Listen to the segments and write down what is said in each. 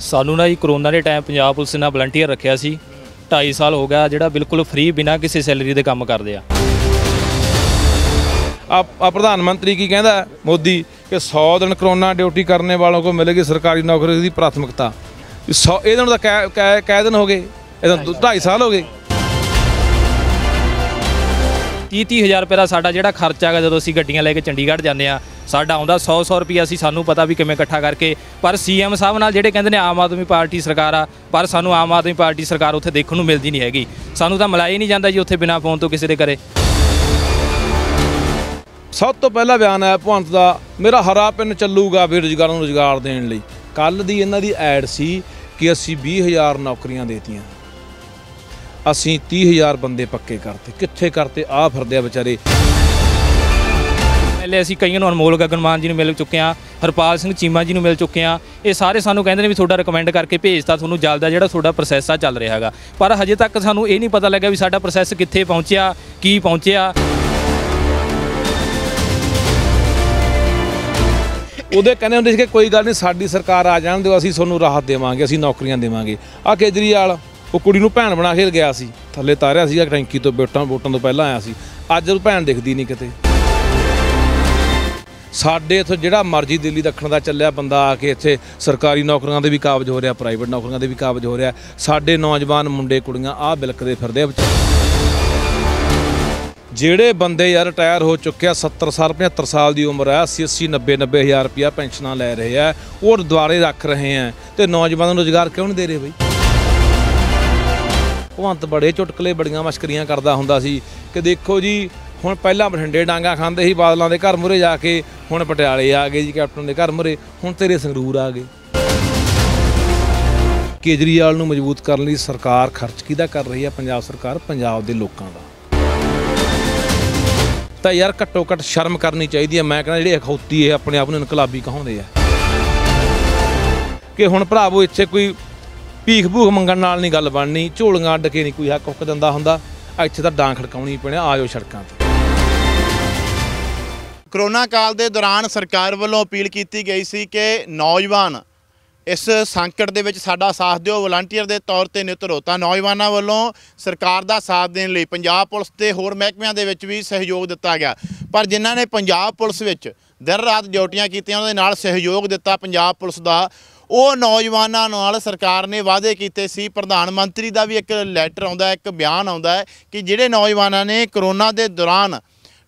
ਸਾਨੂੰ ਨਾ ਜੀ ਕਰੋਨਾ ਦੇ ਟਾਈਮ ਪੰਜਾਬ ਪੁਲਿਸ ਨੇ ਵਲੰਟੀਅਰ ਰੱਖਿਆ ਸੀ। 2.5 ਸਾਲ ਹੋ ਗਿਆ ਜਿਹੜਾ ਬਿਲਕੁਲ ਫ੍ਰੀ ਬਿਨਾਂ ਕਿਸੇ ਸੈਲਰੀ ਦੇ ਕੰਮ ਕਰਦੇ ਆ। ਆ ਪ੍ਰਧਾਨ ਮੰਤਰੀ ਕੀ ਕਹਿੰਦਾ? ਮੋਦੀ ਕਿ 100 ਦਿਨ ਕਰੋਨਾ ਡਿਊਟੀ ਕਰਨੇ ਵਾਲੋਂ ਕੋ ਮਿਲੇਗੀ ਸਰਕਾਰੀ ਨੌਕਰੀ ਦੀ ਪ੍ਰਾਥਮਿਕਤਾ। 100 ਇਹਦੇ ਨੂੰ ਤਾਂ ਕੈ- ਕੈ ਕੈ ਦਿਨ ਹੋ ਗਏ। ਇਹਦਾ 2.5 ਸਾਲ ਹੋ ਗਏ। 30 ਹਜ਼ਾਰ ਰੁਪਏ ਦਾ ਸਾਡਾ ਜਿਹੜਾ ਖਰਚਾ ਹੈਗਾ, ਜਦੋਂ ਅਸੀਂ ਗੱਡੀਆਂ ਲੈ ਕੇ ਚੰਡੀਗੜ੍ਹ ਜਾਂਦੇ ਆ ਸਾਡਾ ਆਉਂਦਾ 100 100 ਰੁਪਏ ਅਸੀਂ ਸਾਨੂੰ ਪਤਾ ਵੀ ਕਿਵੇਂ ਇਕੱਠਾ ਕਰਕੇ, ਪਰ ਸੀਐਮ ਸਾਹਿਬ ਨਾਲ ਜਿਹੜੇ ਕਹਿੰਦੇ ਨੇ ਆਮ ਆਦਮੀ ਪਾਰਟੀ ਸਰਕਾਰ ਆ, ਪਰ ਸਾਨੂੰ ਆਮ ਆਦਮੀ ਪਾਰਟੀ ਸਰਕਾਰ ਉੱਥੇ ਦੇਖਣ ਨੂੰ ਮਿਲਦੀ ਨਹੀਂ ਹੈਗੀ। ਸਾਨੂੰ ਤਾਂ ਮਿਲਾਇਆ ਹੀ ਨਹੀਂ ਜਾਂਦਾ ਜੀ ਉੱਥੇ ਬਿਨਾਂ ਫੋਨ ਤੋਂ ਕਿਸੇ ਦੇ ਕਰੇ ਸਭ ਤੋਂ ਪਹਿਲਾ ਬਿਆਨ ਹੈ ਭਗਵੰਤ ਦਾ, ਮੇਰਾ ਹਰਾ ਪਿੰਨ ਚੱਲੂਗਾ ਬੇਰੁਜ਼ਗਾਰਾਂ ਨੂੰ ਰੁਜ਼ਗਾਰ ਦੇਣ ਲਈ। ਕੱਲ ਦੀ ਇਹਨਾਂ ਦੀ ਐਡ ਸੀ ਕਿ ਅਸੀਂ 20000 ਨੌਕਰੀਆਂ ਦੇਤੀਆਂ। ਅਸੀਂ 30000 ਬੰਦੇ ਪੱਕੇ ਕਰਤੇ। ਕਿੱਥੇ ਕਰਤੇ? ਆ ਫਿਰਦੇ ਆ ਵਿਚਾਰੇ। ਪਹਿਲੇ ਅਸੀਂ ਕਈਆਂ ਨੂੰ ਅਨਮੋਲ ਗਗਨਮਾਨ ਜੀ ਨੂੰ ਮਿਲ ਚੁੱਕੇ ਆ ਹਰਪਾਲ ਸਿੰਘ ਚੀਮਾ ਜੀ ਨੂੰ ਮਿਲ ਚੁੱਕੇ ਆ ਇਹ ਸਾਰੇ ਸਾਨੂੰ ਕਹਿੰਦੇ ਨੇ ਵੀ ਤੁਹਾਡਾ ਰეკਮੈਂਡ ਕਰਕੇ ਭੇਜਤਾ ਤੁਹਾਨੂੰ ਜਲਦਾ ਜਿਹੜਾ ਤੁਹਾਡਾ ਪ੍ਰੋਸੈਸ ਆ ਚੱਲ ਰਿਹਾ ਹੈਗਾ। ਪਰ ਹਜੇ ਤੱਕ ਸਾਨੂੰ ਇਹ ਨਹੀਂ ਪਤਾ ਲੱਗਾ ਵੀ ਸਾਡਾ ਪ੍ਰੋਸੈਸ ਕਿੱਥੇ ਪਹੁੰਚਿਆ ਕੀ ਪਹੁੰਚਿਆ। ਉਹਦੇ ਕਹਿੰਦੇ ਹੁੰਦੇ ਸੀ ਕਿ ਕੋਈ ਗੱਲ ਨਹੀਂ ਸਾਡੀ ਸਰਕਾਰ ਆ ਜਾਣ ਦਿਓ ਅਸੀਂ ਤੁਹਾਨੂੰ ਰਾਹਤ ਦੇਵਾਂਗੇ ਅਸੀਂ ਨੌਕਰੀਆਂ ਦੇਵਾਂਗੇ। ਆ ਕੇਜਰੀਵਾਲ ਉਹ ਕੁੜੀ ਨੂੰ ਭੈਣ ਬਣਾ ਕੇ ਗਿਆ ਸੀ। ਥੱਲੇ ਤਾਰਿਆ ਸੀਗਾ, ਟੈਂਕੀ ਤੋਂ ਵੋਟਾਂ ਵੋਟਾਂ ਤੋਂ ਪਹਿਲਾਂ ਆਇਆ ਸੀ। ਅੱਜ ਉਹ ਭੈਣ ਦਿਖਦੀ ਨਹੀਂ ਕਿਤੇ। ਸਾਡੇ ਇੱਥੇ ਜਿਹੜਾ ਮਰਜ਼ੀ ਦਿੱਲੀ ਰੱਖਣ ਦਾ ਚੱਲਿਆ ਬੰਦਾ ਆ ਕੇ ਇੱਥੇ ਸਰਕਾਰੀ ਨੌਕਰੀਆਂ ਦੇ ਵੀ ਕਾਬਜ ਹੋ ਰਿਹਾ, ਪ੍ਰਾਈਵੇਟ ਨੌਕਰੀਆਂ ਦੇ ਵੀ ਕਾਬਜ ਹੋ ਰਿਹਾ। ਸਾਡੇ ਨੌਜਵਾਨ ਮੁੰਡੇ, ਕੁੜੀਆਂ ਆਹ ਬਿਲਕਦੇ ਫਿਰਦੇ ਆ ਜਿਹੜੇ ਬੰਦੇ ਯਾਰ ਰਿਟਾਇਰ ਹੋ ਚੁੱਕੇ ਆ 70 ਸਾਲ 75 ਸਾਲ ਦੀ ਉਮਰ ਹੈ 80 80 90 90 ਹਜ਼ਾਰ ਰੁਪਇਆ ਪੈਨਸ਼ਨਾਂ ਲੈ ਰਹੇ ਆ, ਉਹ ਦੁਆਰੇ ਰੱਖ ਰਹੇ ਆ ਤੇ ਨੌਜਵਾਨਾਂ ਨੂੰ ਰੋਜ਼ਗਾਰ ਕਿਉਂ ਨਹੀਂ ਦੇ ਰਹੇ ਬਈ? ਭਗਵੰਤ ਬੜੇ ਚੁਟਕਲੇ ਬੜੀਆਂ ਮਸ਼ਕਰੀਆਂ ਕਰਦਾ ਹੁੰਦਾ ਸੀ ਕਿ ਦੇਖੋ ਜੀ, ਹੁਣ ਪਹਿਲਾਂ ਬਠਿੰਡੇ ਡਾਂਗਾ ਖਾਂਦੇ ਸੀ, ਬਾਦਲਾਂ ਦੇ ਘਰ ਮੁਰੇ ਜਾ ਕੇ, ਹੁਣ ਪਟਿਆਲੇ ਆ ਗਏ ਜੀ, ਕੈਪਟਨ ਦੇ ਘਰ ਮੁਰੇ, ਹੁਣ ਤੇਰੇ ਸੰਗਰੂਰ ਆ ਗਏ। ਕੇਜਰੀਵਾਲ ਨੂੰ ਮਜ਼ਬੂਤ ਕਰਨ ਲਈ ਸਰਕਾਰ ਖਰਚ ਕਿਹਦਾ ਕਰ ਰਹੀ ਹੈ ਪੰਜਾਬ ਸਰਕਾਰ, ਪੰਜਾਬ ਦੇ ਲੋਕਾਂ ਦਾ। ਤਾਂ ਯਾਰ ਘੱਟੋ ਘੱਟ ਸ਼ਰਮ ਕਰਨੀ ਚਾਹੀਦੀ ਹੈ ਮੈਂ ਕਹਿੰਦਾ ਜਿਹੜੇ ਅਖੌਤੀ ਇਹ ਆਪਣੇ ਆਪ ਨੂੰ ਇਨਕਲਾਬੀ ਕਹਾਉਂਦੇ ਆ। ਕਿ ਹੁਣ ਭਰਾਵੋ ਇੱਥੇ ਕੋਈ ਭੀਖ ਭੂਖ ਮੰਗਣ ਨਾਲ ਨਹੀਂ ਗੱਲ ਬਣਨੀ, ਝੋਲੀਆਂ ਅੱਡ ਕੇ ਨਹੀਂ ਕੋਈ ਹੱਕ ਹੁੱਕ ਦਿੰਦਾ ਹੁੰਦਾ। ਇੱਥੇ ਤਾਂ ਡਾਂ ਖੜਕਾਉਣੀ ਪੈਣੀ, ਆਜੋ ਸੜਕਾਂ ਤੇ। ਕਰੋਨਾ ਕਾਲ ਦੇ ਦੌਰਾਨ ਸਰਕਾਰ ਵੱਲੋਂ ਅਪੀਲ ਕੀਤੀ ਗਈ ਸੀ ਕਿ ਨੌਜਵਾਨ ਇਸ ਸੰਕਟ ਦੇ ਵਿੱਚ ਸਾਡਾ ਸਾਥ ਦਿਓ ਵਲੰਟੀਅਰ ਦੇ ਤੌਰ ਤੇ ਨਿਤਰੋ ਤਾਂ ਨੌਜਵਾਨਾਂ ਵੱਲੋਂ ਸਰਕਾਰ ਦਾ ਸਾਥ ਦੇਣ ਲਈ ਪੰਜਾਬ ਪੁਲਿਸ ਤੇ ਹੋਰ ਮਹਿਕਮਿਆਂ ਦੇ ਵਿੱਚ ਵੀ ਸਹਿਯੋਗ ਦਿੱਤਾ ਗਿਆ। ਪਰ ਜਿਨ੍ਹਾਂ ਨੇ ਪੰਜਾਬ ਪੁਲਿਸ ਵਿੱਚ ਦਿਨ ਰਾਤ ਡਿਊਟੀਆਂ ਕੀਤੀਆਂ ਉਹਨਾਂ ਦੇ ਨਾਲ ਸਹਿਯੋਗ ਦਿੱਤਾ ਪੰਜਾਬ ਪੁਲਿਸ ਦਾ। ਉਹ ਨੌਜਵਾਨਾਂ ਨਾਲ ਸਰਕਾਰ ਨੇ ਵਾਅਦੇ ਕੀਤੇ ਸੀ। ਪ੍ਰਧਾਨ ਮੰਤਰੀ ਦਾ ਵੀ ਇੱਕ ਲੈਟਰ ਆਉਂਦਾ, ਇੱਕ ਬਿਆਨ ਆਉਂਦਾ ਕਿ ਜਿਹੜੇ ਨੌਜਵਾਨਾਂ ਨੇ ਕਰੋਨਾ ਦੇ ਦੌਰਾਨ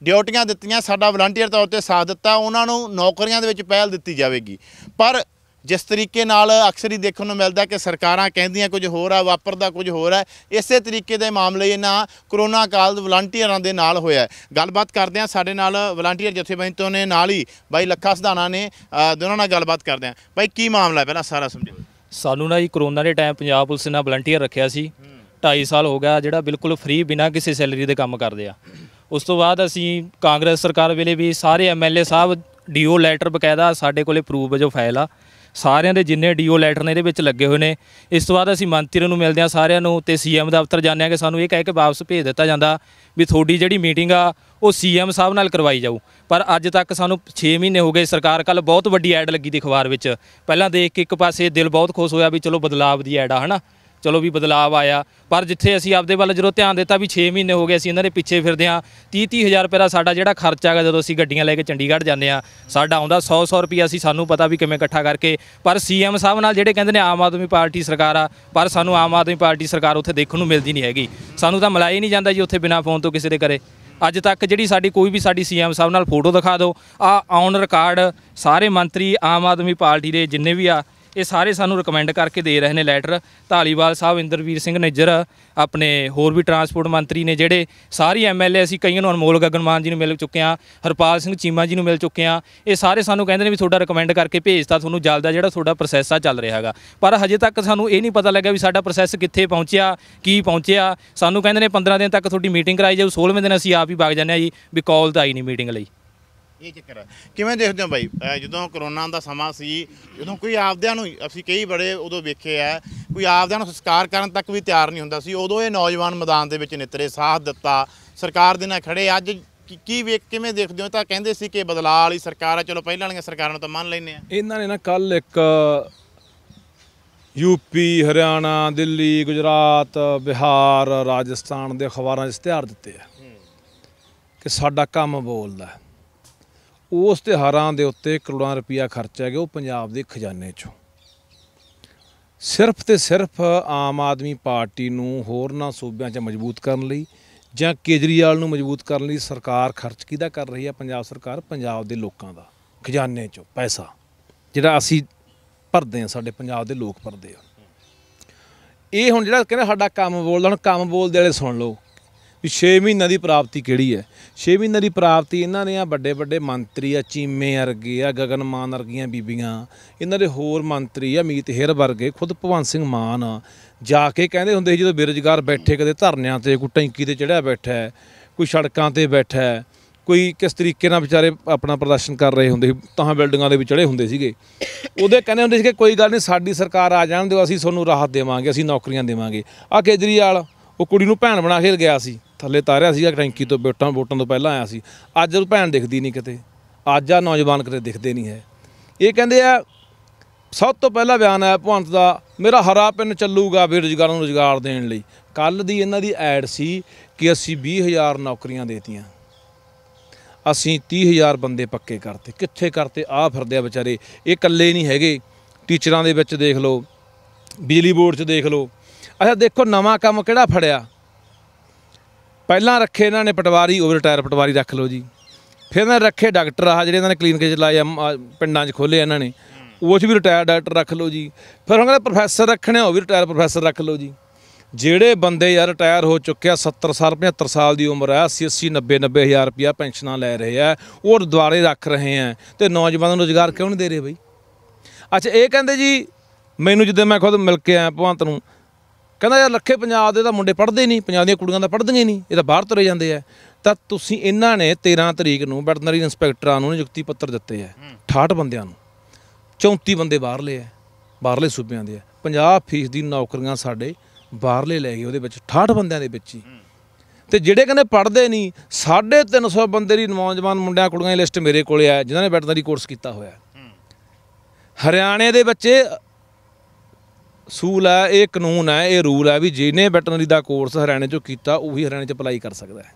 ਡਿਊਟੀਆਂ ਦਿੱਤੀਆਂ, ਸਾਡਾ ਵਲੰਟੀਅਰ ਤੌਰ ਤੇ ਸਾਥ ਦਿੱਤਾ, ਉਹਨਾਂ ਨੂੰ ਨੌਕਰੀਆਂ ਦੇ ਵਿੱਚ ਪਹਿਲ ਦਿੱਤੀ ਜਾਵੇਗੀ। ਪਰ ਜਿਸ ਤਰੀਕੇ ਨਾਲ ਅਕਸਰ ਹੀ ਦੇਖਣ ਨੂੰ ਮਿਲਦਾ ਕਿ ਸਰਕਾਰਾਂ ਕਹਿੰਦੀਆਂ ਕੁਝ ਹੋਰ ਆ ਵਾਪਰਦਾ ਕੁਝ ਹੋਰ ਹੈ ਇਸੇ ਤਰੀਕੇ ਦੇ ਮਾਮਲੇ ਇਹਨਾਂ ਕਰੋਨਾ ਕਾਲ ਦੇ ਵਲੰਟੀਅਰਾਂ ਦੇ ਨਾਲ ਹੋਇਆ ਗੱਲਬਾਤ ਕਰਦੇ ਹਾਂ ਸਾਡੇ ਨਾਲ ਵਲੰਟੀਅਰ ਜਥੇਬੰਦੀ ਤੋਂ ਨੇ ਨਾਲ ਹੀ ਬਾਈ ਲੱਖਾ ਸਧਾਨਾ ਨੇ ਅ, ਦੋਨਾਂ ਨਾਲ ਗੱਲਬਾਤ ਕਰਦੇ ਹਾਂ। ਬਾਈ ਕੀ ਮਾਮਲਾ ਪਹਿਲਾਂ ਸਾਰਾ ਸਮਝਾਓ ਸਾਨੂੰ ਨਾ ਜੀ ਕਰੋਨਾ ਦੇ ਟਾਈਮ ਪੰਜਾਬ ਪੁਲਿਸ ਨੇ ਵਲੰਟੀਅਰ ਰੱਖਿਆ ਸੀ। 2.5 ਸਾਲ ਹੋ ਗਿਆ ਜਿਹੜਾ ਬਿਲਕੁਲ ਫ੍ਰੀ ਬਿਨਾਂ ਕਿਸੇ ਸੈਲਰੀ ਦੇ ਕੰਮ ਕਰਦੇ ਆ। ਉਸ ਤੋਂ ਬਾਅਦ ਅਸੀਂ ਕਾਂਗਰਸ ਸਰਕਾਰ ਵੇਲੇ ਵੀ ਸਾਰੇ ਐਮਐਲਏ ਸਾਹਿਬ ਡੀਓ ਲੈਟਰ ਬਕਾਇਦਾ ਸਾਡੇ ਕੋਲੇ ਪ੍ਰੂਫ ਵਜੋਂ ਫਾਈਲ ਆ ਸਾਰਿਆਂ ਦੇ ਜਿੰਨੇ ਡੀਓ ਲੈਟਰ ਨੇ ਇਹਦੇ ਵਿੱਚ ਲੱਗੇ ਹੋਏ ਨੇ। ਇਸ ਤੋਂ ਬਾਅਦ ਅਸੀਂ ਮੰਤਰੀ ਨੂੰ ਮਿਲਦੇ ਹਾਂ, ਸਾਰਿਆਂ ਨੂੰ ਤੇ ਸੀਐਮ ਦਫ਼ਤਰ ਜਾਂਦੇ ਹਾਂ ਕਿ ਸਾਨੂੰ ਇਹ ਕਹਿ ਕੇ ਵਾਪਸ ਭੇਜ ਦਿੱਤਾ ਜਾਂਦਾ ਵੀ ਤੁਹਾਡੀ ਜਿਹੜੀ ਮੀਟਿੰਗ ਆ, ਉਹ ਸੀਐਮ ਸਾਹਿਬ ਨਾਲ ਕਰਵਾਈ ਜਾਊ। ਪਰ ਅੱਜ ਤੱਕ ਸਾਨੂੰ 6 ਮਹੀਨੇ ਹੋ ਗਏ, ਸਰਕਾਰ ਕੱਲ ਬਹੁਤ ਵੱਡੀ ਐਡ ਲੱਗੀ ਦੀ ਅਖਬਾਰ ਵਿੱਚ। ਪਹਿਲਾਂ ਦੇਖ ਕੇ ਇੱਕ ਪਾਸੇ ਦਿਲ ਬਹੁਤ ਖੁਸ਼ ਹੋਇਆ ਵੀ ਚਲੋ ਬਦਲਾਵ ਦੀ ਐਡ ਆ, ਹਨਾ? ਚਲੋ ਵੀ ਬਦਲਾਵ ਆਇਆ। ਪਰ ਜਿੱਥੇ ਅਸੀਂ ਆਪਦੇ ਵੱਲ ਜਦੋਂ ਧਿਆਨ ਦਿੱਤਾ ਵੀ 6 ਮਹੀਨੇ ਹੋ ਗਏ ਅਸੀਂ ਇਹਨਾਂ ਦੇ ਪਿੱਛੇ ਫਿਰਦੇ ਆ 30 30 ਹਜ਼ਾਰ ਰੁਪਏ ਦਾ ਸਾਡਾ ਜਿਹੜਾ ਖਰਚਾ ਹੈਗਾ ਜਦੋਂ ਅਸੀਂ ਗੱਡੀਆਂ ਲੈ ਕੇ ਚੰਡੀਗੜ੍ਹ ਜਾਂਦੇ ਆ ਸਾਡਾ ਆਉਂਦਾ 100 100 ਰੁਪਏ ਅਸੀਂ ਸਾਨੂੰ ਪਤਾ ਵੀ ਕਿਵੇਂ ਇਕੱਠਾ ਕਰਕੇ, ਪਰ ਸੀਐਮ ਸਾਹਿਬ ਨਾਲ ਜਿਹੜੇ ਕਹਿੰਦੇ ਨੇ ਆਮ ਆਦਮੀ ਪਾਰਟੀ ਸਰਕਾਰ ਆ, ਪਰ ਸਾਨੂੰ ਆਮ ਆਦਮੀ ਪਾਰਟੀ ਸਰਕਾਰ ਉੱਥੇ ਦੇਖਣ ਨੂੰ ਮਿਲਦੀ ਨਹੀਂ ਹੈਗੀ। ਸਾਨੂੰ ਤਾਂ ਮਿਲਾਇਆ ਹੀ ਨਹੀਂ ਜਾਂਦਾ ਜੀ ਉੱਥੇ ਬਿਨਾਂ ਫੋਨ ਤੋਂ ਕਿਸੇ ਦੇ ਕਰੇ ਅੱਜ ਤੱਕ ਜਿਹੜੀ ਸਾਡੀ ਕੋਈ ਵੀ ਸਾਡੀ ਸੀਐਮ ਸਾਹਿਬ ਨਾਲ ਫੋਟੋ ਦਿਖਾ ਦਿਓ ਆ ਔਨ ਰਿਕਾਰਡ ਸਾਰੇ ਮੰਤਰੀ ਆਮ ਆਦਮੀ ਪਾਰਟੀ ਦੇ ਜਿੰਨੇ ਵੀ ਆ ਇਹ ਸਾਰੇ ਸਾਨੂੰ ਰਿਕਮੈਂਡ ਕਰਕੇ ਦੇ ਰਹੇ ਨੇ ਲੈਟਰ ਧਾਲੀਵਾਲ ਸਾਹਿਬ, ਇੰਦਰਵੀਰ ਸਿੰਘ ਨੇਜਰ, ਆਪਣੇ ਹੋਰ ਵੀ ਟਰਾਂਸਪੋਰਟ ਮੰਤਰੀ ਨੇ ਜਿਹੜੇ ਸਾਰੇ ਐਮਐਲਏ ਅਸੀਂ ਕਈਆਂ ਨੂੰ ਅਨਮੋਲ ਗਗਨਮਾਨ ਜੀ ਨੂੰ ਮਿਲ ਚੁੱਕੇ ਆ ਹਰਪਾਲ ਸਿੰਘ ਚੀਮਾ ਜੀ ਨੂੰ ਮਿਲ ਚੁੱਕੇ ਆ ਇਹ ਸਾਰੇ ਸਾਨੂੰ ਕਹਿੰਦੇ ਨੇ ਵੀ ਤੁਹਾਡਾ ਰਿਕਮੈਂਡ ਕਰਕੇ ਭੇਜਤਾ ਤੁਹਾਨੂੰ ਜਲਦ ਆ ਜਿਹੜਾ ਤੁਹਾਡਾ ਪ੍ਰੋਸੈਸ ਆ ਚੱਲ ਰਿਹਾ ਹੈਗਾ। ਪਰ ਹਜੇ ਤੱਕ ਸਾਨੂੰ ਇਹ ਨਹੀਂ ਪਤਾ ਲੱਗਿਆ ਵੀ ਸਾਡਾ ਪ੍ਰੋਸੈਸ ਕਿੱਥੇ ਪਹੁੰਚਿਆ, ਕੀ ਪਹੁੰਚਿਆ। ਸਾਨੂੰ ਕਹਿੰਦੇ ਨੇ 15 ਦਿਨ ਤੱਕ ਤੁਹਾਡੀ ਮੀਟਿੰਗ ਕਰਾਈ ਜਾਊ 16ਵੇਂ ਦਿਨ ਅਸੀਂ ਆਪ ਹੀ ਵਗ ਜਾਂਦੇ ਆ ਜੀ, ਵੀ ਕਾਲ ਤਾਂ ਆਈ ਨਹੀਂ ਮੀਟਿੰਗ ਲਈ। ਇਹ ਚੱਕਰ ਹੈ ਕਿਵੇਂ ਦੇਖਦੇ ਹੋ ਬਾਈ? ਜਦੋਂ ਕਰੋਨਾ ਦਾ ਸਮਾਂ ਸੀ ਜਦੋਂ ਕੋਈ ਆਪਦਿਆਂ ਨੂੰ ਅਸੀਂ ਕਈ ਬੜੇ ਉਦੋਂ ਵੇਖੇ ਆ ਕੋਈ ਆਪਦਿਆਂ ਨੂੰ ਸੰਸਕਾਰ ਕਰਨ ਤੱਕ ਵੀ ਤਿਆਰ ਨਹੀਂ ਹੁੰਦਾ ਸੀ। ਉਦੋਂ ਇਹ ਨੌਜਵਾਨ ਮੈਦਾਨ ਦੇ ਵਿੱਚ ਨਿਤਰੇ ਸਾਥ ਦਿੱਤਾ ਸਰਕਾਰ ਦੇ ਨਾਲ ਖੜੇ। ਅੱਜ ਕੀ- ਵੇਖ ਕਿਵੇਂ ਦੇਖਦੇ ਹੋ? ਤਾਂ ਕਹਿੰਦੇ ਸੀ ਕਿ ਬਦਲਾਅ ਵਾਲੀ ਸਰਕਾਰ ਆ। ਚਲੋ ਪਹਿਲਾਂ ਵਾਲੀਆਂ ਸਰਕਾਰਾਂ ਨੂੰ ਤਾਂ ਮੰਨ ਲੈਂਦੇ ਆ। ਇਹਨਾਂ ਨੇ ਨਾ ਕੱਲ ਇੱਕ ਯੂਪੀ ਹਰਿਆਣਾ ਦਿੱਲੀ ਗੁਜਰਾਤ ਬਿਹਾਰ ਰਾਜਸਥਾਨ ਦੇ ਅਖਬਾਰਾਂ 'ਚ ਇਸ਼ਤਿਹਾਰ ਦਿੱਤੇ ਆ ਕਿ ਸਾਡਾ ਕੰਮ ਬੋਲਦਾ। ਉਸ ਤਿਉਹਾਰਾਂ ਦੇ ਉੱਤੇ ਕਰੋੜਾਂ ਰੁਪਈਆ ਖਰਚਿਆ ਗਿਆ ਉਹ ਪੰਜਾਬ ਦੇ ਖਜ਼ਾਨੇ 'ਚੋਂ। ਸਿਰਫ ਤੇ ਸਿਰਫ ਆਮ ਆਦਮੀ ਪਾਰਟੀ ਨੂੰ ਹੋਰਨਾਂ ਸੂਬਿਆਂ 'ਚ ਮਜ਼ਬੂਤ ਕਰਨ ਲਈ ਜਾਂ ਕੇਜਰੀਵਾਲ ਨੂੰ ਮਜ਼ਬੂਤ ਕਰਨ ਲਈ ਸਰਕਾਰ ਖਰਚ ਕਿਹਦਾ ਕਰ ਰਹੀ ਹੈ? ਪੰਜਾਬ ਸਰਕਾਰ ਪੰਜਾਬ ਦੇ ਲੋਕਾਂ ਦਾ, ਖਜ਼ਾਨੇ 'ਚੋਂ ਪੈਸਾ, ਜਿਹੜਾ ਅਸੀਂ ਭਰਦੇ ਹਾਂ, ਸਾਡੇ ਪੰਜਾਬ ਦੇ ਲੋਕ ਭਰਦੇ ਆ। ਇਹ ਹੁਣ ਜਿਹੜਾ ਕਹਿੰਦਾ ਸਾਡਾ ਕੰਮ ਬੋਲਦਾ, ਹੁਣ ਕੰਮ ਬੋਲਦੇ ਵਾਲੇ ਸੁਣ ਲਓ। ਵੀ 6 ਮਹੀਨਿਆਂ ਦੀ ਪ੍ਰਾਪਤੀ ਕਿਹੜੀ ਹੈ? 6 ਮਹੀਨਿਆਂ ਦੀ ਪ੍ਰਾਪਤੀ ਇਹਨਾਂ ਨੇ ਆ ਵੱਡੇ ਵੱਡੇ ਮੰਤਰੀ ਆ, ਚੀਮੇ ਵਰਗੇ ਆ, ਗਗਨ ਮਾਨ ਵਰਗੀਆਂ ਬੀਬੀਆਂ, ਇਹਨਾਂ ਦੇ ਹੋਰ ਮੰਤਰੀ ਆ, ਮੀਤ ਹੇਰ ਵਰਗੇ, ਖੁਦ ਭਗਵੰਤ ਸਿੰਘ ਮਾਨ ਜਾ ਕੇ ਕਹਿੰਦੇ ਹੁੰਦੇ ਸੀ ਜਦੋਂ ਬੇਰੁਜ਼ਗਾਰ ਬੈਠੇ ਕਦੇ ਧਰਨਿਆਂ ਤੇ, ਕੋਈ ਟੈਂਕੀ ਤੇ ਚੜਿਆ ਬੈਠਾ ਕੋਈ ਸੜਕਾਂ ਤੇ ਬੈਠਾ ਕੋਈ ਕਿਸ ਤਰੀਕੇ ਨਾਲ ਵਿਚਾਰੇ ਆਪਣਾ ਪ੍ਰਦਰਸ਼ਨ ਕਰ ਰਹੇ ਹੁੰਦੇ ਸੀ, ਤਾਂ ਬਿਲਡਿੰਗਾਂ ਦੇ ਵਿੱਚ ਚੜੇ ਹੁੰਦੇ ਸੀਗੇ। ਉਹਦੇ ਕਹਿੰਦੇ ਹੁੰਦੇ ਸੀ ਕਿ ਕੋਈ ਗੱਲ ਨਹੀਂ, ਸਾਡੀ ਸਰਕਾਰ ਆ ਜਾਣ ਦਿਓ, ਅਸੀਂ ਤੁਹਾਨੂੰ ਰਾਹਤ ਦੇਵਾਂਗੇ, ਅਸੀਂ ਨੌਕਰੀਆਂ ਦੇਵਾਂਗੇ। ਆ ਕੇਜਰੀਵਾਲ, ਉਹ ਕੁੜੀ ਨੂੰ ਭੈਣ ਬਣਾ ਕੇ ਗਿਆ ਸੀ। ਥੱਲੇ ਤਾਰਿਆ ਸੀਗਾ ਟੈਂਕੀ ਤੋਂ ਵੋਟਾਂ ਵੋਟਾਂ ਤੋਂ ਪਹਿਲਾਂ ਆਇਆ ਸੀ। ਅੱਜ ਉਹ ਭੈਣ ਦਿਖਦੀ ਨਹੀਂ ਕਿਤੇ। ਅੱਜ ਆ ਨੌਜਵਾਨ ਕਿਤੇ ਦਿਖਦੇ ਨਹੀਂ ਹੈ। ਇਹ ਕਹਿੰਦੇ ਆ, ਸਭ ਤੋਂ ਪਹਿਲਾ ਬਿਆਨ ਆਇਆ ਭਵੰਤ ਦਾ, ਮੇਰਾ ਹਰਾ ਪਿੰਨ ਚੱਲੂਗਾ ਬੇਰੁਜ਼ਗਾਰਾਂ ਨੂੰ ਰੁਜ਼ਗਾਰ ਦੇਣ ਲਈ। ਕੱਲ ਦੀ ਇਹਨਾਂ ਦੀ ਐਡ ਸੀ ਕਿ ਅਸੀਂ 20000 ਨੌਕਰੀਆਂ ਦੇਤੀਆਂ। ਅਸੀਂ 30000 ਬੰਦੇ ਪੱਕੇ ਕਰਤੇ। ਕਿੱਥੇ ਕਰਤੇ? ਆ ਫਿਰਦੇ ਆ ਵਿਚਾਰੇ। ਇਹ ਇਕੱਲੇ ਨਹੀਂ ਹੈਗੇ। ਟੀਚਰਾਂ ਦੇ ਵਿੱਚ ਦੇਖ ਲਓ, ਬਿਜਲੀ ਬੋਰਡ 'ਚ ਦੇਖ ਲਓ। ਅੱਛਾ, ਦੇਖੋ ਨਵਾਂ ਕੰਮ ਕਿਹੜਾ ਫੜਿਆ? ਪਹਿਲਾਂ ਰੱਖੇ ਇਹਨਾਂ ਨੇ ਪਟਵਾਰੀ ਉਹ ਰਿਟਾਇਰ ਪਟਵਾਰੀ ਰੱਖ ਲਓ ਜੀ। ਫਿਰ ਇਹਨਾਂ ਨੇ ਰੱਖੇ ਡਾਕਟਰ ਆ ਜਿਹੜੇ ਇਹਨਾਂ ਨੇ ਕਲੀਨਿਕ ਚ ਲਾਏ ਆ, ਪਿੰਡਾਂ 'ਚ ਖੋਲੇ ਇਹਨਾਂ ਨੇ। ਉਹ 'ਚ ਵੀ ਰਿਟਾਇਰ ਡਾਕਟਰ ਰੱਖ ਲਓ ਜੀ। ਫਿਰ ਉਹਨਾਂ ਦੇ ਪ੍ਰੋਫੈਸਰ ਰੱਖਣੇ ਆ, ਉਹ ਵੀ ਰਿਟਾਇਰ ਪ੍ਰੋਫੈਸਰ ਰੱਖ ਲਓ ਜੀ। ਜਿਹੜੇ ਬੰਦੇ ਯਾਰ ਰਿਟਾਇਰ ਹੋ ਚੁੱਕੇ ਆ 70 ਸਾਲ 75 ਸਾਲ ਦੀ ਉਮਰ ਹੈ 80 80 90 90 ਹਜ਼ਾਰ ਰੁਪਿਆ ਪੈਨਸ਼ਨਾਂ ਲੈ ਰਹੇ ਆ ਉਹ ਦੁਆਰੇ ਰੱਖ ਰਹੇ ਆ ਤੇ ਨੌਜਵਾਨਾਂ ਨੂੰ ਰੋਜ਼ਗਾਰ ਕਿਉਂ ਨਹੀਂ ਦੇ ਰਹੇ ਬਈ? ਅੱਛਾ ਇਹ ਕਹਿੰਦੇ ਜੀ ਮੈਨੂੰ ਜਦੋਂ ਮੈਂ ਖੁਦ ਮਿਲ ਕੇ ਆਇਆ ਭਵੰਤ ਨੂੰ ਕਹਿੰਦਾ ਯਾਰ ਲੱਖੇ ਪੰਜਾਬ ਦੇ ਤਾਂ ਮੁੰਡੇ ਪੜ੍ਹਦੇ ਨਹੀਂ ਪੰਜਾਬ ਦੀਆਂ ਕੁੜੀਆਂ ਤਾਂ ਪੜ੍ਹਦੀਆਂ ਹੀ ਨਹੀਂ ਇਹ ਤਾਂ ਬਾਹਰ ਤੁਰੇ ਜਾਂਦੇ ਆ। ਤਾਂ ਤੁਸੀਂ ਇਹਨਾਂ ਨੇ 13 ਤਰੀਕ ਨੂੰ ਵੈਟਰਨਰੀ ਇੰਸਪੈਕਟਰਾਂ ਨੂੰ ਨਿਯੁਕਤੀ ਪੱਤਰ ਦਿੱਤੇ ਆ 68 ਬੰਦਿਆਂ ਨੂੰ। 34 ਬੰਦੇ ਬਾਹਰਲੇ ਆ ਬਾਹਰਲੇ ਸੂਬਿਆਂ ਦੇ ਆ। 50 ਫੀਸ ਦੀ ਨੌਕਰੀਆਂ ਸਾਡੇ ਬਾਹਰਲੇ ਲੈ ਗਏ ਉਹਦੇ ਵਿੱਚ 68 ਬੰਦਿਆਂ ਦੇ ਵਿੱਚ ਹੀ। ਤੇ ਜਿਹੜੇ ਕਹਿੰਦੇ ਪੜ੍ਹਦੇ ਨਹੀਂ 350 ਬੰਦੇ ਦੀ ਨੌਜਵਾਨ ਮੁੰਡਿਆਂ ਕੁੜੀਆਂ ਦੀ ਲਿਸਟ ਮੇਰੇ ਕੋਲੇ ਆ ਜਿਨ੍ਹਾਂ ਨੇ ਵੈਟਰਨਰੀ ਕੋਰਸ ਕੀਤਾ ਹੋਇਆ। ਹਰਿਆਣੇ ਦੇ ਬੱਚੇ ਸੂਲ ਹੈ, ਇਹ ਕਾਨੂੰਨ ਹੈ, ਇਹ ਰੂਲ ਹੈ ਵੀ ਜਿਹਨੇ ਵੈਟਰਨਰੀ ਦਾ ਕੋਰਸ ਹਰਿਆਣੇ ਚੋਂ ਕੀਤਾ, ਉਹੀ ਹਰਿਆਣੇ ਚ ਅਪਲਾਈ ਕਰ ਸਕਦਾ ਹੈ।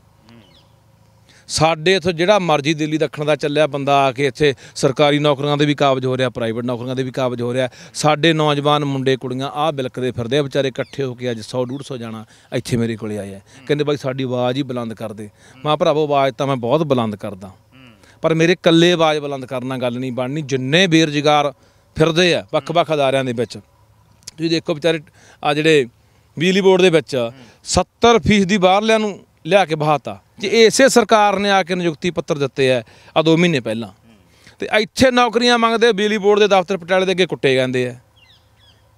ਸਾਡੇ ਇੱਥੋਂ ਜਿਹੜਾ ਮਰਜ਼ੀ ਦਿੱਲੀ ਦੱਖਣ ਦਾ ਚੱਲਿਆ ਬੰਦਾ ਆ ਕੇ ਇੱਥੇ ਸਰਕਾਰੀ ਨੌਕਰੀਆਂ ਦੇ ਵੀ ਕਾਬਜ ਹੋ ਰਿਹਾ ਪ੍ਰਾਈਵੇਟ ਨੌਕਰੀਆਂ ਦੇ ਵੀ ਕਾਬਜ ਹੋ ਰਿਹਾ। ਸਾਡੇ ਨੌਜਵਾਨ ਮੁੰਡੇ, ਕੁੜੀਆਂ ਆਹ ਬਿਲਕਦੇ ਫਿਰਦੇ ਆ, ਵਿਚਾਰੇ ਇਕੱਠੇ ਹੋ ਕੇ ਅੱਜ 100 150 ਜਾਣਾ ਇੱਥੇ ਮੇਰੇ ਕੋਲੇ ਆਏ ਆ। ਕਹਿੰਦੇ ਬਾਈ ਸਾਡੀ ਆਵਾਜ਼ ਹੀ ਬੁਲੰਦ ਕਰ ਦੇ। ਮਾਂ ਭਰਾਵੋ, ਆਵਾਜ਼ ਤਾਂ ਮੈਂ ਬਹੁਤ ਬੁਲੰਦ ਕਰਦਾ। ਪਰ ਮੇਰੇ ਇਕੱਲੇ ਆਵਾਜ਼ ਬੁਲੰਦ ਕਰਨਾ ਗੱਲ ਨਹੀਂ ਬਣਨੀ। ਜਿੰਨੇ ਬੇਰੁਜ਼ਗਾਰ ਫਿਰਦੇ ਆ, ਵੱਖ-ਵੱਖ ਅਦਾਰਿਆਂ ਦੇ ਵਿੱਚ। ਤੁਸੀਂ ਦੇਖੋ ਵਿਚਾਰੇ ਆ ਜਿਹੜੇ ਬਿਜਲੀ ਬੋਰਡ ਦੇ ਵਿੱਚ 70% ਦੀ ਬਾਹਰਲਿਆਂ ਨੂੰ ਲਿਆ ਕੇ ਬਹਾਤਾ। ਜੇ ਇਸੇ ਸਰਕਾਰ ਨੇ ਆ ਕੇ ਨਿਯੁਕਤੀ ਪੱਤਰ ਦਿੱਤੇ ਆ ਆ 2 ਮਹੀਨੇ ਪਹਿਲਾਂ। ਤੇ ਇੱਥੇ ਨੌਕਰੀਆਂ ਮੰਗਦੇ ਬਿਜਲੀ ਬੋਰਡ ਦੇ ਦਫ਼ਤਰ ਪਟਿਆਲੇ ਦੇ ਅੱਗੇ ਕੁੱਟੇ ਜਾਂਦੇ ਆ।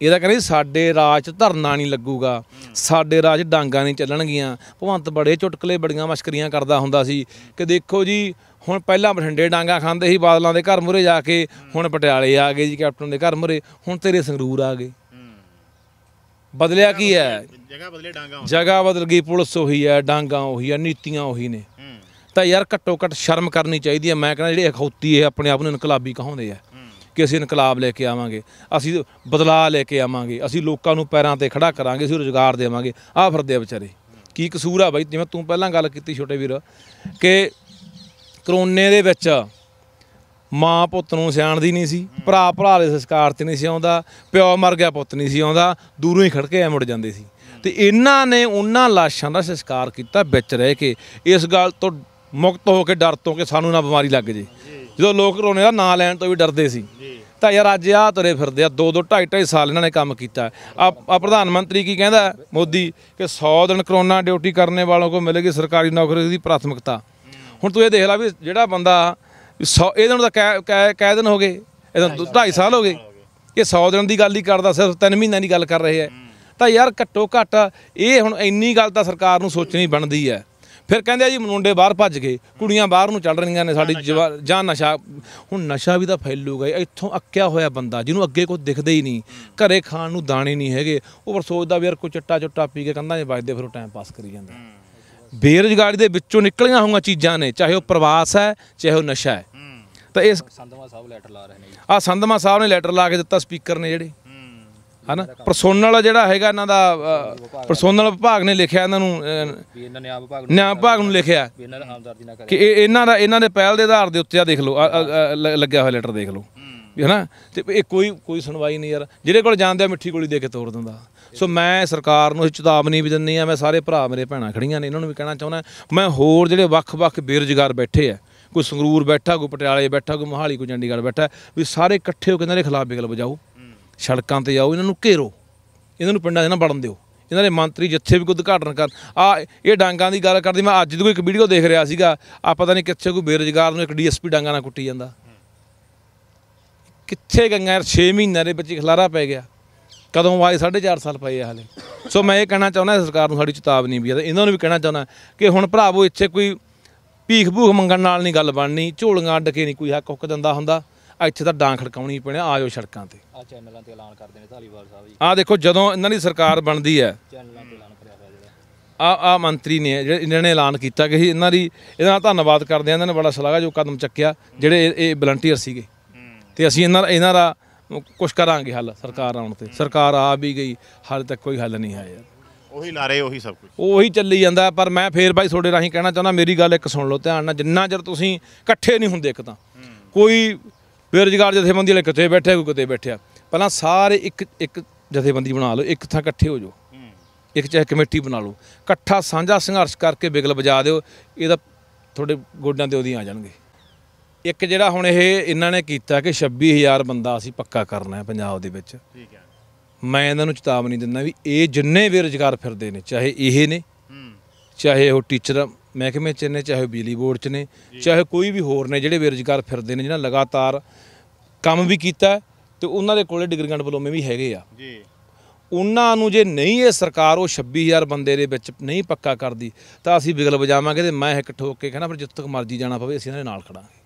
ਇਹਦਾ ਕਹਿੰਦੇ ਸਾਡੇ ਰਾਜ 'ਚ ਧਰਨਾ ਨਹੀਂ ਲੱਗੂਗਾ, ਸਾਡੇ ਰਾਜ 'ਚ ਡਾਂਗਾ ਨਹੀਂ ਚੱਲਣਗੀਆਂ। ਭਗਵੰਤ ਬੜੇ ਚੁਟਕਲੇ, ਬੜੀਆਂ ਮਸ਼ਕਰੀਆਂ ਕਰਦਾ ਹੁੰਦਾ ਸੀ ਕਿ ਦੇਖੋ ਜੀ, ਹੁਣ ਪਹਿਲਾਂ ਬਠਿੰਡੇ ਡਾਂਗਾ ਖਾਂਦੇ ਸੀ, ਬਾਦਲਾਂ ਦੇ ਘਰ ਮੁਰੇ ਜਾ ਕੇ, ਹੁਣ ਪਟਿਆਲੇ ਆ ਗਏ ਜੀ, ਕੈਪਟਨ ਦੇ ਘਰ ਮੁਰੇ ਹੁਣ ਤੇਰੇ ਸੰਗਰੂਰ ਆ ਗਏ। ਬਦਲਿਆ ਕੀ ਹੈ? ਜਗ੍ਹਾ ਬਦਲੇ ਡਾਂਗਾ ਜਗ੍ਹਾ ਬਦਲ ਗਈ ਪੁਲਿਸ ਉਹੀ ਹੈ ਡਾਂਗਾ ਉਹੀ ਹੈ ਨੀਤੀਆਂ ਉਹੀ ਨੇ। ਤਾਂ ਯਾਰ ਘੱਟੋ ਘੱਟ ਸ਼ਰਮ ਕਰਨੀ ਚਾਹੀਦੀ ਹੈ। ਮੈਂ ਕਹਿੰਦਾ ਜਿਹੜੇ ਅਖੌਤੀ ਇਹ ਆਪਣੇ ਆਪ ਨੂੰ ਇਨਕਲਾਬੀ ਕਹਾਉਂਦੇ ਆ ਕਿ ਅਸੀਂ ਇਨਕਲਾਬ ਲੈ ਕੇ ਆਵਾਂਗੇ ਅਸੀਂ ਬਦਲਾਅ ਲੈ ਕੇ ਆਵਾਂਗੇ ਅਸੀਂ ਲੋਕਾਂ ਨੂੰ ਪੈਰਾਂ ਤੇ ਖੜਾ ਕਰਾਂਗੇ ਅਸੀਂ ਰੋਜ਼ਗਾਰ ਦੇਵਾਂਗੇ ਆਹ ਫਿਰਦੇ ਆ ਵਿਚਾਰੇ। ਕੀ ਕਸੂਰ ਆ ਬਾਈ? ਜਿਵੇਂ ਤੂੰ ਪਹਿਲਾਂ ਗੱਲ ਕੀਤੀ ਛੋਟੇ ਵੀਰ ਕਿ ਕਰੋਨੇ ਦੇ ਵਿੱਚ ਮਾਂ ਪੁੱਤ ਨੂੰ ਸਿਆਣਦੀ ਨਹੀਂ ਸੀ ਭਰਾ ਭਰਾ ਦੇ ਸੰਸਕਾਰ ਤੇ ਨਹੀਂ ਸੀ ਆਉਂਦਾ ਪਿਓ ਮਰ ਗਿਆ ਪੁੱਤ ਨਹੀਂ ਸੀ ਆਉਂਦਾ ਦੂਰੋਂ ਹੀ ਖੜ ਕੇ ਐ ਮੁੜ ਜਾਂਦੇ ਸੀ। ਤੇ ਇਹਨਾਂ ਨੇ ਉਹਨਾਂ ਲਾਸ਼ਾਂ ਦਾ ਸੰਸਕਾਰ ਕੀਤਾ ਵਿੱਚ ਰਹਿ ਕੇ। ਇਸ ਗੱਲ ਤੋਂ ਮੁਕਤ ਹੋ ਕੇ ਡਰ ਤੋਂ ਕਿ ਸਾਨੂੰ ਨਾ ਬਿਮਾਰੀ ਲੱਗ ਜੇ। ਜਦੋਂ ਲੋਕ ਕਰੋਨੇ ਦਾ ਨਾਂ ਲੈਣ ਤੋਂ ਵੀ ਡਰਦੇ ਸੀ। ਤਾਂ ਯਾਰ ਅੱਜ ਆ ਤੁਰੇ ਫਿਰਦੇ ਆ ਦੋ ਦੋ ਢਾਈ ਢਾਈ ਸਾਲ ਇਹਨਾਂ ਨੇ ਕੰਮ ਕੀਤਾ। ਆ ਪ੍ਰਧਾਨ ਮੰਤਰੀ ਕੀ ਕਹਿੰਦਾ? ਮੋਦੀ ਕਿ 100 ਦਿਨ ਕਰੋਨਾ ਡਿਊਟੀ ਕਰਨੇ ਵਾਲੋਂ ਕੋ ਮਿਲੇਗੀ ਸਰਕਾਰੀ ਨੌਕਰੀ ਦੀ ਪ੍ਰਾਥਮਿਕਤਾ। ਹੁਣ ਤੂੰ ਇਹ ਦੇਖ ਲੈ ਵੀ ਜਿਹੜਾ ਬੰਦਾ 100 ਇਹਦੇ ਨੂੰ ਤਾਂ ਕੈ- ਕੈ ਦਿਨ ਹੋ ਗਏ। ਇਹਦਾ 2.5 ਸਾਲ ਹੋ ਗਏ। ਇਹ 100 ਦਿਨ ਦੀ ਗੱਲ ਹੀ ਕਰਦਾ ਸਿਰਫ 3 ਮਹੀਨਿਆਂ ਦੀ ਗੱਲ ਕਰ ਰਹੇ ਹੈ। ਤਾਂ ਯਾਰ ਘੱਟੋ ਘੱਟ ਇਹ ਹੁਣ ਇੰਨੀ ਗੱਲ ਤਾਂ ਸਰਕਾਰ ਨੂੰ ਸੋਚਣੀ ਬਣਦੀ ਹੈ ਫਿਰ ਕਹਿੰਦੇ ਆ ਜੀ ਮੁੰਡੇ ਬਾਹਰ ਭੱਜ ਗਏ ਕੁੜੀਆਂ ਬਾਹਰ ਨੂੰ ਚੱਲ ਰਹੀਆਂ ਨੇ ਸਾਡੀ ਜਾਂ ਨਸ਼ਾ। ਹੁਣ ਨਸ਼ਾ ਵੀ ਤਾਂ ਫੈਲੂਗਾ। ਇੱਥੋਂ ਅੱਕਿਆ ਹੋਇਆ ਬੰਦਾ ਜਿਹਨੂੰ ਅੱਗੇ ਕੋਈ ਦਿਖਦਾ ਹੀ ਨਹੀਂ। ਘਰੇ ਖਾਣ ਨੂੰ ਦਾਣੇ ਨਹੀਂ ਹੈਗੇ। ਉਹ ਪਰ ਸੋਚਦਾ ਵੀ ਯਾਰ ਕੋਈ ਚਿੱਟਾ ਚੁੱਟਾ ਪੀ ਕੇ ਕੰਧਾਂ 'ਚ ਵੱਜਦੇ ਫਿਰ ਉਹ ਟਾਈਮ ਪਾਸ ਕਰੀ ਜਾਂਦਾ। ਬੇਰੁਜ਼ਗਾਰੀ ਦੇ ਵਿੱਚੋਂ ਨਿਕਲੀਆਂ ਹੋਈਆਂ ਚੀਜ਼ਾਂ ਨੇ ਚਾਹੇ ਉਹ ਪ੍ਰਵਾਸ ਹੈ ਚਾਹੇ ਉਹ ਨਸ਼ਾ ਹੈ। ਤਾਂ ਇਸ ਸੰਧਵਾ ਸਾਹਿਬ ਲੈਟਰ ਲਾ ਰਹੇ ਨੇ ਆ ਸੰਧਮਾ ਸਾਹਿਬ ਨੇ ਲੈਟਰ ਲਾ ਕੇ ਦਿੱਤਾ ਸਪੀਕਰ ਨੇ ਜਿਹੜੇ। ਹਨਾ? ਪਰਸੋਨਲ ਜਿਹੜਾ ਹੈਗਾ ਇਹਨਾਂ ਦਾ ਪਰਸੋਨਲ ਵਿਭਾਗ ਨੇ ਲਿਖਿਆ ਇਹਨਾਂ ਨੂੰ ਇਹਨਾਂ ਨੇ ਆਪ ਵਿਭਾਗ ਨਿਆਂ ਵਿਭਾਗ ਨੂੰ ਲਿਖਿਆ। ਵੀ ਇਹਨਾਂ ਦਾ ਹਮਦਰਦੀ ਨਾ ਕਿ ਇਹ ਇਹਨਾਂ ਦਾ ਇਹਨਾਂ ਦੇ ਪਹਿਲ ਦੇ ਆਧਾਰ ਦੇ ਉੱਤੇ ਆ ਦੇਖ ਲਓ ਲੱਗਿਆ ਹੋਇਆ ਲੈਟਰ ਦੇਖ ਲਓ। ਵੀ ਹਨਾ? ਤੇ ਇਹ ਕੋਈ ਕੋਈ ਸੁਣਵਾਈ ਨਹੀਂ ਯਾਰ। ਜਿਹੜੇ ਕੋਲ ਜਾਂਦੇ ਆ, ਮਿੱਠੀ ਗੋਲੀ ਦੇ ਕੇ ਤੋੜ ਦਿੰਦਾ। ਸੋ ਮੈਂ ਸਰਕਾਰ ਨੂੰ ਇਹ ਚੇਤਾਵਨੀ ਵੀ ਦਿੰਨੀ ਆ, ਮੈਂ ਸਾਰੇ ਭਰਾ ਮੇਰੇ ਭੈਣਾਂ ਖੜੀਆਂ ਨੇ, ਇਹਨਾਂ ਨੂੰ ਵੀ ਕਹਿਣਾ ਚਾਹੁੰਦਾ। ਮੈਂ ਹੋਰ ਜਿਹੜੇ ਵੱਖ-ਵੱਖ ਬੇਰੁਜ਼ਗਾਰ ਬੈਠੇ ਆ, ਕੋਈ ਸੰਗਰੂਰ ਬੈਠਾ, ਕੋਈ ਪਟਿਆਲੇ ਬੈਠਾ, ਕੋਈ ਮੋਹਾਲੀ, ਕੋਈ ਚੰਡੀਗੜ੍ਹ ਬੈਠਾ, ਵੀ ਸਾਰੇ ਇਕੱਠੇ ਹੋ ਕੇ ਇਹਨਾਂ ਦੇ ਖਿਲਾਫ ਬਿਗਲ ਵਜਾਓ। ਸੜਕਾਂ ਤੇ ਜਾਓ, ਇਹਨਾਂ ਨੂੰ ਘੇਰੋ। ਇਹਨਾਂ ਨੂੰ ਪਿੰਡਾਂ 'ਚ ਨਾ ਵੜਨ ਦਿਓ। ਇਹਨਾਂ ਦੇ ਮੰਤਰੀ ਜਿੱਥੇ ਵੀ ਕੋਈ ਉਦਘਾਟਨ ਕਰ ਆ, ਇਹ ਡਾਂਗਾਂ ਦੀ ਗੱਲ ਕਰਦੀ, ਮੈਂ ਅੱਜ ਦੀ ਕੋਈ ਇੱਕ ਵੀਡੀਓ ਦੇਖ ਰਿਹਾ ਸੀਗਾ। ਆ ਪਤਾ ਨਹੀਂ ਕਿੱਥੇ ਕੋਈ ਬੇਰੁਜ਼ਗਾਰ ਨੂੰ ਇੱਕ ਡੀਐਸਪੀ ਡਾਂਗਾਂ ਨਾਲ ਕੁੱਟੀ ਜਾਂਦਾ। ਕਿੱਥੇ ਗਈਆਂ ਯਾਰ? 6 ਮਹੀਨਿਆਂ ਦੇ ਵਿੱਚ ਖਲਾਰਾ ਪੈ ਗਿਆ। ਕਦੋਂ ਆਏ? 4.5 ਸਾਲ ਪਏ ਆ ਹਲੇ। ਸੋ ਮੈਂ ਇਹ ਕਹਿਣਾ ਚਾਹੁੰਦਾ ਸਰਕਾਰ ਨੂੰ ਸਾਡੀ ਚੇਤਾਵਨੀ ਵੀ ਹੈ ਤੇ ਇਹਨਾਂ ਨੂੰ ਵੀ ਕਹਿਣਾ ਚਾਹੁੰਦਾ ਕਿ ਹੁਣ ਭਰਾਵੋ ਇੱਥੇ ਕੋਈ ਭੀਖ ਭੂਖ ਮੰਗਣ ਨਾਲ ਨਹੀਂ ਗੱਲ ਬਣਨੀ ਝੋਲੀਆਂ ਅੱਡ ਕੇ ਨਹੀਂ ਕੋਈ ਹੱਕ ਹੁੱਕ ਦਿੰਦਾ ਹੁੰਦਾ। ਇੱਥੇ ਤਾਂ ਡਾਂ ਖੜਕਾਉਣੀ ਪੈਣੀ ਆਜੋ ਸੜਕਾਂ ਤੇ। ਆ ਚੈਨਲਾਂ ਤੇ ਐਲਾਨ ਕਰਦੇ ਨੇ ਧਾਲੀਵਾਲ ਸਾਹਿਬ ਜੀ। ਆਹ ਦੇਖੋ ਜਦੋਂ ਇਹਨਾਂ ਦੀ ਸਰਕਾਰ ਬਣਦੀ ਹੈ ਚੈਨਲਾਂ ਤੇ ਐਲਾਨ ਕਰਿਆ ਹੋਇਆ ਜਿਹੜਾ। ਆ ਆ ਮੰਤਰੀ ਨੇ ਜਿਹੜੇ ਇਹਨਾਂ ਨੇ ਐਲਾਨ ਕੀਤਾ ਕਿ ਇਹਨਾਂ ਦੀ ਇਹਦਾ ਨਾਲ ਧੰਨਵਾਦ ਕਰਦੇ ਹਾਂ। ਇਹਨਾਂ ਨੇ ਬੜਾ ਸਲਾਹਾ ਜੋ ਕਦਮ ਚੱਕਿਆ ਜਿਹੜੇ ਇਹ ਵਲੰਟੀਅਰ ਸੀਗੇ। ਤੇ ਅਸੀਂ ਇਹਨਾਂ ਇਹਨਾਂ ਦਾ ਕੁਝ ਕਰਾਂਗੇ ਹੱਲ ਸਰਕਾਰ ਆਉਣ ਤੇ। ਸਰਕਾਰ ਆ ਵੀ ਗਈ ਹਾਲੇ ਤੱਕ ਕੋਈ ਹੱਲ ਨਹੀਂ ਆਇਆ। ਯਾਰ ਉਹੀ ਲਾਰੇ ਉਹੀ ਸਭ ਕੁਝ ਉਹੀ ਚੱਲੀ ਜਾਂਦਾ ਪਰ ਮੈਂ ਫੇਰ ਬਾਈ ਤੁਹਾਡੇ ਰਾਹੀਂ ਕਹਿਣਾ ਚਾਹੁੰਦਾ ਮੇਰੀ ਗੱਲ ਇੱਕ ਸੁਣ ਲਓ ਧਿਆਨ ਨਾਲ ਜਿੰਨਾ ਚਿਰ ਤੁਸੀਂ ਇਕੱਠੇ ਨਹੀਂ ਹੁੰਦੇ ਇੱਕ ਤਾਂ। ਕੋਈ ਬੇਰੁਜ਼ਗਾਰ ਜਥੇਬੰਦੀ ਵਾਲੇ ਕਿਤੇ ਬੈਠਿਆ ਕੋਈ ਕਿਤੇ ਬੈਠਿਆ। ਪਹਿਲਾਂ ਸਾਰੇ ਇੱਕ ਇੱਕ ਜਥੇਬੰਦੀ ਬਣਾ ਲਓ ਇੱਕ ਥਾਂ ਇਕੱਠੇ ਹੋ ਜਾਓ। ਇੱਕ ਚਾਹੇ ਕਮੇਟੀ ਬਣਾ ਲਓ। ਇਕੱਠਾ ਸਾਂਝਾ ਸੰਘਰਸ਼ ਕਰਕੇ ਬਿਗਲ ਵਜਾ ਦਿਓ ਇਹਦਾ ਤੁਹਾਡੇ ਗੋਡਿਆਂ ਤੇ ਉਹਦੀ ਆ ਜਾਣਗੇ। ਇੱਕ ਜਿਹੜਾ ਹੁਣ ਇਹ ਇਹਨਾਂ ਨੇ ਕੀਤਾ ਕਿ 26000 ਬੰਦਾ ਅਸੀਂ ਪੱਕਾ ਕਰਨਾ ਹੈ ਪੰਜਾਬ ਦੇ ਵਿੱਚ। ਠੀਕ ਹੈ। ਮੈਂ ਇਹਨਾਂ ਨੂੰ ਚੇਤਾਵਨੀ ਦਿੰਦਾ ਵੀ ਇਹ ਜਿੰਨੇ ਬੇਰੁਜ਼ਗਾਰ ਫਿਰਦੇ ਨੇ ਚਾਹੇ ਇਹ ਨੇ ਚਾਹੇ ਉਹ ਟੀਚਰ ਮਹਿਕਮੇ ਚ ਨੇ ਚਾਹੇ ਬਿਜਲੀ ਬੋਰਡ ਚ ਨੇ ਚਾਹੇ ਕੋਈ ਵੀ ਹੋਰ ਨੇ ਜਿਹੜੇ ਬੇਰੁਜ਼ਗਾਰ ਫਿਰਦੇ ਨੇ ਜਿਹਨਾਂ ਲਗਾਤਾਰ ਕੰਮ ਵੀ ਕੀਤਾ ਤੇ ਉਹਨਾਂ ਦੇ ਕੋਲੇ ਡਿਗਰੀਆਂ ਡਿਪਲੋਮੇ ਵੀ ਹੈਗੇ ਆ। ਜੀ। ਉਹਨਾਂ ਨੂੰ ਜੇ ਨਹੀਂ ਇਹ ਸਰਕਾਰ ਉਹ 26000 ਬੰਦੇ ਦੇ ਵਿੱਚ ਨਹੀਂ ਪੱਕਾ ਕਰਦੀ ਤਾਂ ਅਸੀਂ ਬਿਗਲ ਵਜਾਵਾਂਗੇ ਤੇ ਮੈਂ ਇੱਕ ਠੋਕ ਕੇ ਕਹਿਣਾ ਫਿਰ ਜਿੱਥੇ ਤੱਕ ਮਰਜ਼ੀ ਜਾਣਾ ਪਵੇ ਅਸੀਂ ਇਹਨਾਂ ਦੇ ਨਾਲ ਖੜਾਂਗੇ।